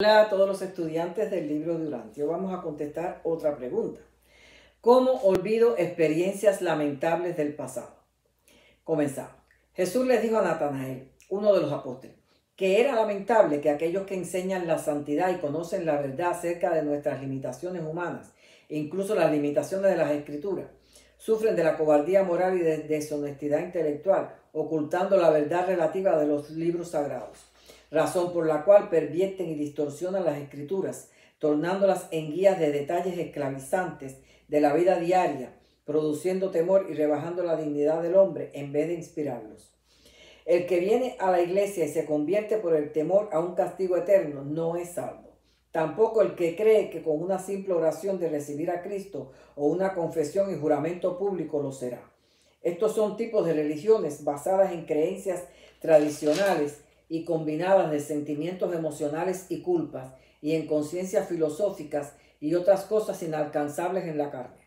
Hola a todos los estudiantes del libro de Hoy Vamos a contestar otra pregunta. ¿Cómo olvido experiencias lamentables del pasado? Comenzamos. Jesús les dijo a Natanael, uno de los apóstoles, que era lamentable que aquellos que enseñan la santidad y conocen la verdad acerca de nuestras limitaciones humanas, incluso las limitaciones de las escrituras, sufren de la cobardía moral y de deshonestidad intelectual, ocultando la verdad relativa de los libros sagrados razón por la cual pervierten y distorsionan las escrituras, tornándolas en guías de detalles esclavizantes de la vida diaria, produciendo temor y rebajando la dignidad del hombre en vez de inspirarlos. El que viene a la iglesia y se convierte por el temor a un castigo eterno no es salvo. Tampoco el que cree que con una simple oración de recibir a Cristo o una confesión y juramento público lo será. Estos son tipos de religiones basadas en creencias tradicionales y combinadas de sentimientos emocionales y culpas y en conciencias filosóficas y otras cosas inalcanzables en la carne.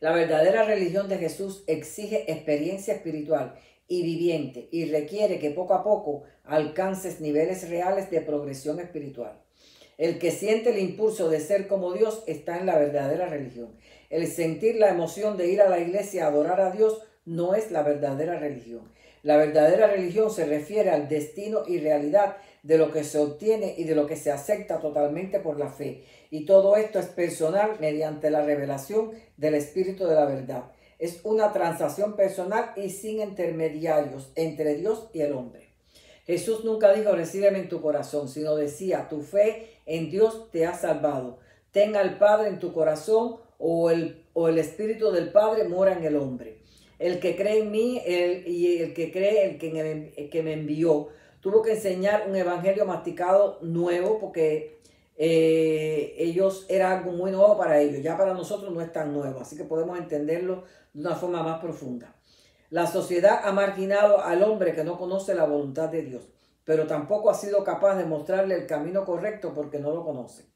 La verdadera religión de Jesús exige experiencia espiritual y viviente y requiere que poco a poco alcances niveles reales de progresión espiritual. El que siente el impulso de ser como Dios está en la verdadera religión. El sentir la emoción de ir a la iglesia a adorar a Dios no es la verdadera religión. La verdadera religión se refiere al destino y realidad de lo que se obtiene y de lo que se acepta totalmente por la fe. Y todo esto es personal mediante la revelación del Espíritu de la verdad. Es una transacción personal y sin intermediarios entre Dios y el hombre. Jesús nunca dijo recíbeme en tu corazón, sino decía tu fe en Dios te ha salvado. Ten al Padre en tu corazón o el, o el Espíritu del Padre mora en el hombre. El que cree en mí el, y el que cree el que, me, que me envió. Tuvo que enseñar un evangelio masticado nuevo porque eh, ellos era algo muy nuevo para ellos. Ya para nosotros no es tan nuevo, así que podemos entenderlo de una forma más profunda. La sociedad ha marginado al hombre que no conoce la voluntad de Dios, pero tampoco ha sido capaz de mostrarle el camino correcto porque no lo conoce.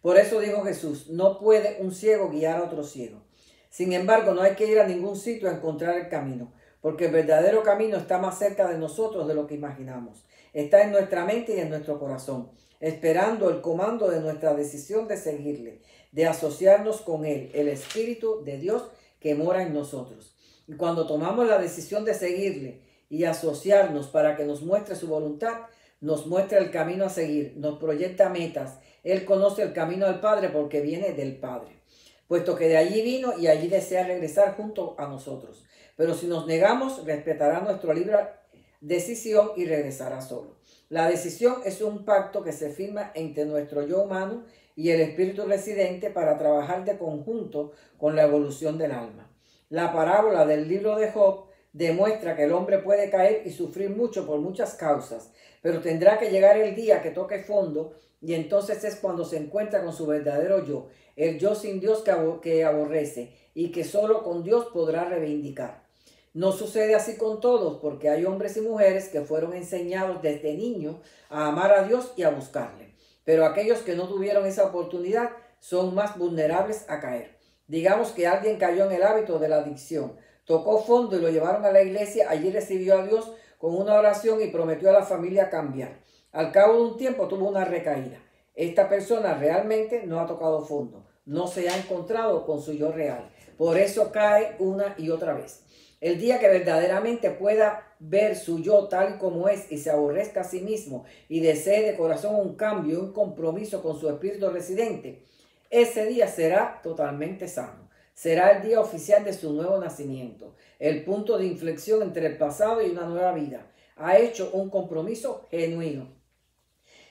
Por eso dijo Jesús, no puede un ciego guiar a otro ciego. Sin embargo, no hay que ir a ningún sitio a encontrar el camino, porque el verdadero camino está más cerca de nosotros de lo que imaginamos. Está en nuestra mente y en nuestro corazón, esperando el comando de nuestra decisión de seguirle, de asociarnos con Él, el Espíritu de Dios que mora en nosotros. Y cuando tomamos la decisión de seguirle y asociarnos para que nos muestre su voluntad, nos muestra el camino a seguir, nos proyecta metas. Él conoce el camino al Padre porque viene del Padre puesto que de allí vino y allí desea regresar junto a nosotros. Pero si nos negamos, respetará nuestra libre decisión y regresará solo. La decisión es un pacto que se firma entre nuestro yo humano y el espíritu residente para trabajar de conjunto con la evolución del alma. La parábola del libro de Job demuestra que el hombre puede caer y sufrir mucho por muchas causas, pero tendrá que llegar el día que toque fondo y entonces es cuando se encuentra con su verdadero yo, el yo sin Dios que aborrece y que solo con Dios podrá reivindicar. No sucede así con todos, porque hay hombres y mujeres que fueron enseñados desde niños a amar a Dios y a buscarle. Pero aquellos que no tuvieron esa oportunidad son más vulnerables a caer. Digamos que alguien cayó en el hábito de la adicción, tocó fondo y lo llevaron a la iglesia, allí recibió a Dios con una oración y prometió a la familia cambiar. Al cabo de un tiempo tuvo una recaída. Esta persona realmente no ha tocado fondo, no se ha encontrado con su yo real. Por eso cae una y otra vez. El día que verdaderamente pueda ver su yo tal como es y se aborrezca a sí mismo y desee de corazón un cambio, un compromiso con su espíritu residente, ese día será totalmente sano. Será el día oficial de su nuevo nacimiento, el punto de inflexión entre el pasado y una nueva vida. Ha hecho un compromiso genuino.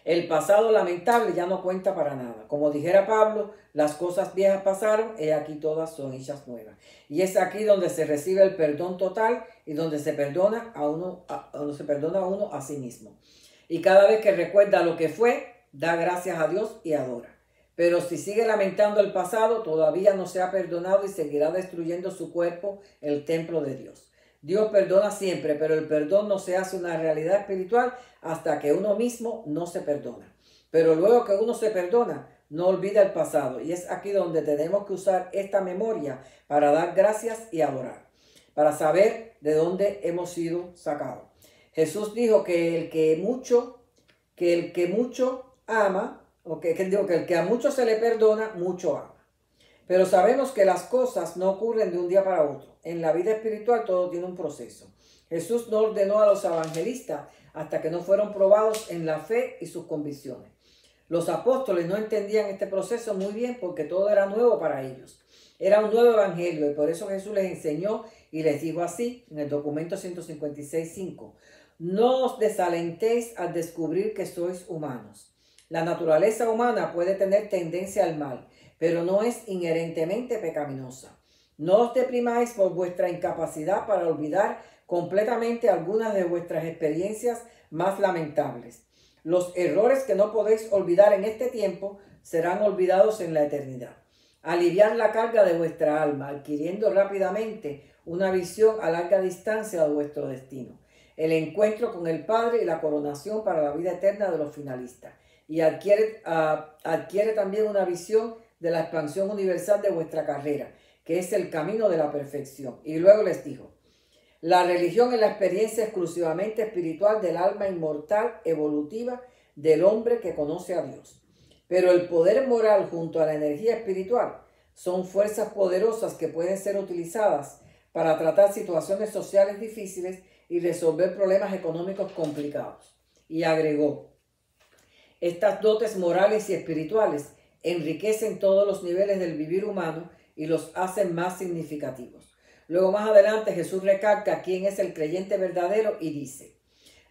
El pasado lamentable ya no cuenta para nada. Como dijera Pablo, las cosas viejas pasaron y aquí todas son hechas nuevas. Y es aquí donde se recibe el perdón total y donde se perdona a uno, donde se perdona a uno a sí mismo. Y cada vez que recuerda lo que fue, da gracias a Dios y adora. Pero si sigue lamentando el pasado, todavía no se ha perdonado y seguirá destruyendo su cuerpo, el templo de Dios. Dios perdona siempre, pero el perdón no se hace una realidad espiritual hasta que uno mismo no se perdona. Pero luego que uno se perdona, no olvida el pasado. Y es aquí donde tenemos que usar esta memoria para dar gracias y adorar, para saber de dónde hemos sido sacados. Jesús dijo que el que mucho, que el que mucho ama, que, que el que a mucho se le perdona, mucho ama. Pero sabemos que las cosas no ocurren de un día para otro. En la vida espiritual todo tiene un proceso. Jesús no ordenó a los evangelistas hasta que no fueron probados en la fe y sus convicciones. Los apóstoles no entendían este proceso muy bien porque todo era nuevo para ellos. Era un nuevo evangelio y por eso Jesús les enseñó y les dijo así en el documento 156.5. No os desalentéis al descubrir que sois humanos. La naturaleza humana puede tener tendencia al mal, pero no es inherentemente pecaminosa. No os deprimáis por vuestra incapacidad para olvidar completamente algunas de vuestras experiencias más lamentables. Los errores que no podéis olvidar en este tiempo serán olvidados en la eternidad. Aliviar la carga de vuestra alma, adquiriendo rápidamente una visión a larga distancia de vuestro destino. El encuentro con el Padre y la coronación para la vida eterna de los finalistas. Y adquiere, ah, adquiere también una visión de la expansión universal de vuestra carrera, que es el camino de la perfección. Y luego les dijo, la religión es la experiencia exclusivamente espiritual del alma inmortal, evolutiva, del hombre que conoce a Dios. Pero el poder moral junto a la energía espiritual son fuerzas poderosas que pueden ser utilizadas para tratar situaciones sociales difíciles y resolver problemas económicos complicados. Y agregó, estas dotes morales y espirituales enriquecen todos los niveles del vivir humano y los hacen más significativos. Luego más adelante Jesús recalca quién es el creyente verdadero y dice,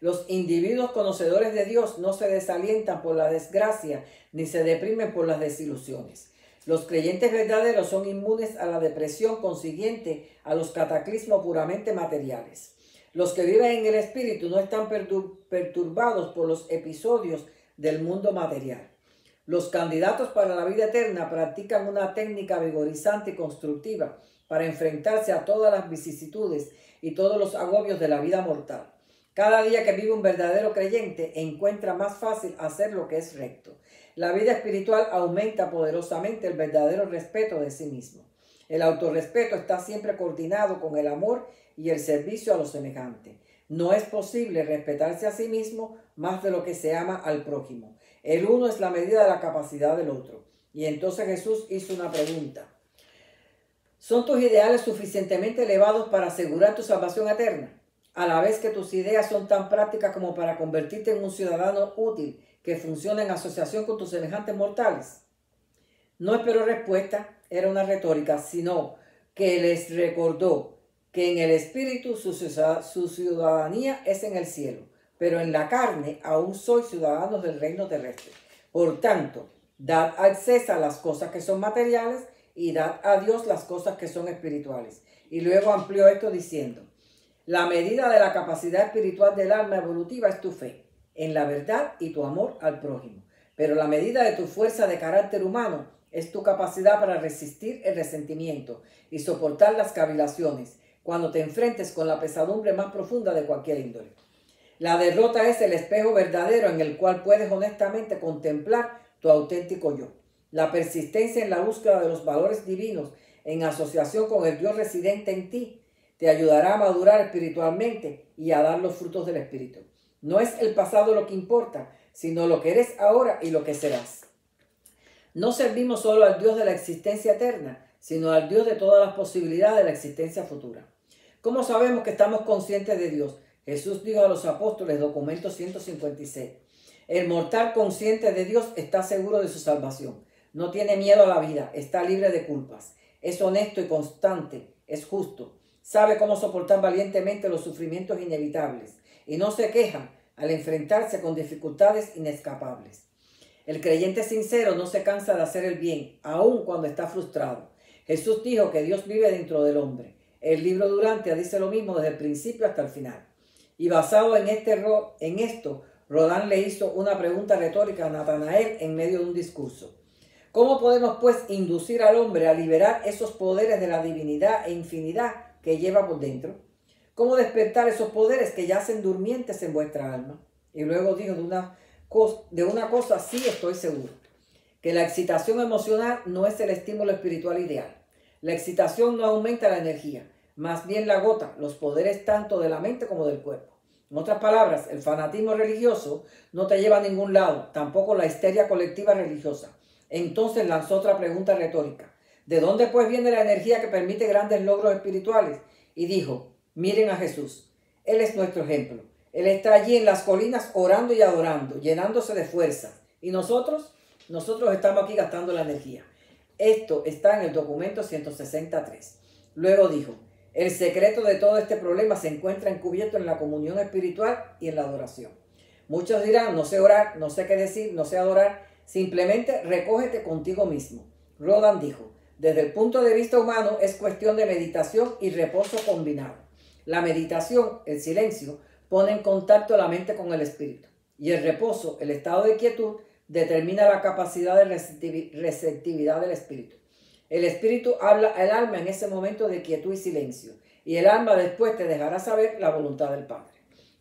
los individuos conocedores de Dios no se desalientan por la desgracia ni se deprimen por las desilusiones. Los creyentes verdaderos son inmunes a la depresión consiguiente a los cataclismos puramente materiales. Los que viven en el espíritu no están perturbados por los episodios del mundo material. Los candidatos para la vida eterna practican una técnica vigorizante y constructiva para enfrentarse a todas las vicisitudes y todos los agobios de la vida mortal. Cada día que vive un verdadero creyente encuentra más fácil hacer lo que es recto. La vida espiritual aumenta poderosamente el verdadero respeto de sí mismo. El autorrespeto está siempre coordinado con el amor y el servicio a los semejantes. No es posible respetarse a sí mismo más de lo que se ama al prójimo. El uno es la medida de la capacidad del otro. Y entonces Jesús hizo una pregunta. ¿Son tus ideales suficientemente elevados para asegurar tu salvación eterna? A la vez que tus ideas son tan prácticas como para convertirte en un ciudadano útil que funciona en asociación con tus semejantes mortales. No esperó respuesta, era una retórica, sino que les recordó que en el espíritu su, ciudadanía es en el cielo pero en la carne aún soy ciudadanos del reino terrestre. Por tanto, dad acceso a las cosas que son materiales y dad a Dios las cosas que son espirituales. Y luego amplió esto diciendo, la medida de la capacidad espiritual del alma evolutiva es tu fe en la verdad y tu amor al prójimo. Pero la medida de tu fuerza de carácter humano es tu capacidad para resistir el resentimiento y soportar las cavilaciones cuando te enfrentes con la pesadumbre más profunda de cualquier índole. La derrota es el espejo verdadero en el cual puedes honestamente contemplar tu auténtico yo. La persistencia en la búsqueda de los valores divinos en asociación con el Dios residente en ti te ayudará a madurar espiritualmente y a dar los frutos del Espíritu. No es el pasado lo que importa, sino lo que eres ahora y lo que serás. No servimos solo al Dios de la existencia eterna, sino al Dios de todas las posibilidades de la existencia futura. ¿Cómo sabemos que estamos conscientes de Dios? Jesús dijo a los apóstoles, documento 156, el mortal consciente de Dios está seguro de su salvación, no tiene miedo a la vida, está libre de culpas, es honesto y constante, es justo, sabe cómo soportar valientemente los sufrimientos inevitables y no se queja al enfrentarse con dificultades inescapables. El creyente sincero no se cansa de hacer el bien, aun cuando está frustrado. Jesús dijo que Dios vive dentro del hombre. El libro Durante dice lo mismo desde el principio hasta el final. Y basado en, este, en esto, Rodán le hizo una pregunta retórica a Natanael en medio de un discurso. ¿Cómo podemos pues inducir al hombre a liberar esos poderes de la divinidad e infinidad que lleva por dentro? ¿Cómo despertar esos poderes que yacen durmientes en vuestra alma? Y luego dijo de una, de una cosa sí estoy seguro, que la excitación emocional no es el estímulo espiritual ideal. La excitación no aumenta la energía, más bien la gota, los poderes tanto de la mente como del cuerpo. En otras palabras, el fanatismo religioso no te lleva a ningún lado, tampoco la histeria colectiva religiosa. Entonces lanzó otra pregunta retórica. ¿De dónde pues viene la energía que permite grandes logros espirituales? Y dijo, miren a Jesús. Él es nuestro ejemplo. Él está allí en las colinas orando y adorando, llenándose de fuerza. ¿Y nosotros? Nosotros estamos aquí gastando la energía. Esto está en el documento 163. Luego dijo, el secreto de todo este problema se encuentra encubierto en la comunión espiritual y en la adoración. Muchos dirán, no sé orar, no sé qué decir, no sé adorar. Simplemente recógete contigo mismo. Rodan dijo, desde el punto de vista humano es cuestión de meditación y reposo combinado. La meditación, el silencio, pone en contacto la mente con el espíritu. Y el reposo, el estado de quietud, determina la capacidad de receptividad del espíritu. El espíritu habla al alma en ese momento de quietud y silencio, y el alma después te dejará saber la voluntad del Padre.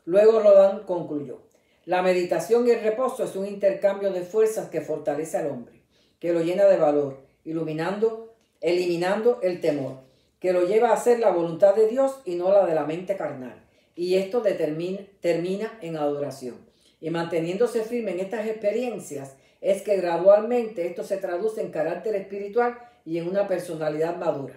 Luego Rodán concluyó, la meditación y el reposo es un intercambio de fuerzas que fortalece al hombre, que lo llena de valor, iluminando, eliminando el temor, que lo lleva a hacer la voluntad de Dios y no la de la mente carnal. Y esto termina en adoración. Y manteniéndose firme en estas experiencias, es que gradualmente esto se traduce en carácter espiritual y en una personalidad madura.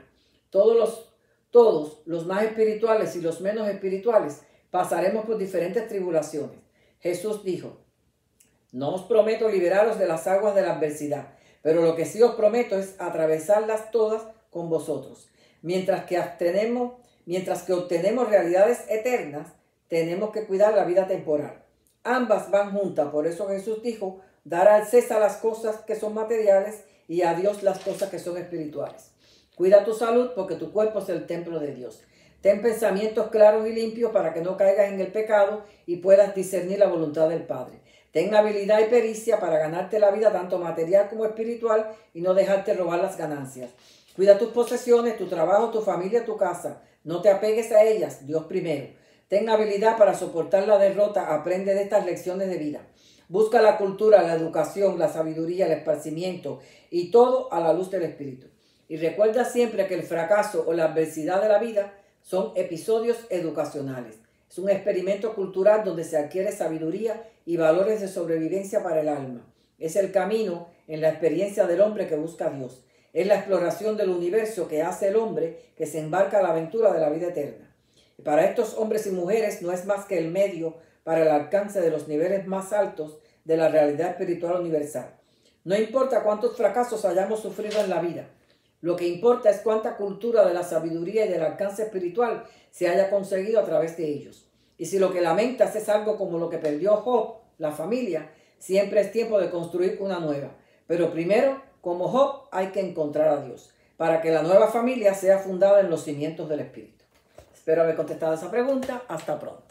Todos los, todos, los más espirituales y los menos espirituales, pasaremos por diferentes tribulaciones. Jesús dijo, no os prometo liberaros de las aguas de la adversidad, pero lo que sí os prometo es atravesarlas todas con vosotros. Mientras que obtenemos, mientras que obtenemos realidades eternas, tenemos que cuidar la vida temporal. Ambas van juntas, por eso Jesús dijo, dar al César las cosas que son materiales y a Dios las cosas que son espirituales. Cuida tu salud porque tu cuerpo es el templo de Dios. Ten pensamientos claros y limpios para que no caigas en el pecado y puedas discernir la voluntad del Padre. Ten habilidad y pericia para ganarte la vida tanto material como espiritual y no dejarte robar las ganancias. Cuida tus posesiones, tu trabajo, tu familia, tu casa. No te apegues a ellas, Dios primero. Ten habilidad para soportar la derrota, aprende de estas lecciones de vida. Busca la cultura, la educación, la sabiduría, el esparcimiento y todo a la luz del Espíritu. Y recuerda siempre que el fracaso o la adversidad de la vida son episodios educacionales. Es un experimento cultural donde se adquiere sabiduría y valores de sobrevivencia para el alma. Es el camino en la experiencia del hombre que busca a Dios. Es la exploración del universo que hace el hombre que se embarca a la aventura de la vida eterna. Y para estos hombres y mujeres no es más que el medio para el alcance de los niveles más altos de la realidad espiritual universal. No importa cuántos fracasos hayamos sufrido en la vida, lo que importa es cuánta cultura de la sabiduría y del alcance espiritual se haya conseguido a través de ellos. Y si lo que lamentas es algo como lo que perdió Job, la familia, siempre es tiempo de construir una nueva. Pero primero, como Job, hay que encontrar a Dios, para que la nueva familia sea fundada en los cimientos del Espíritu. Espero haber contestado esa pregunta. Hasta pronto.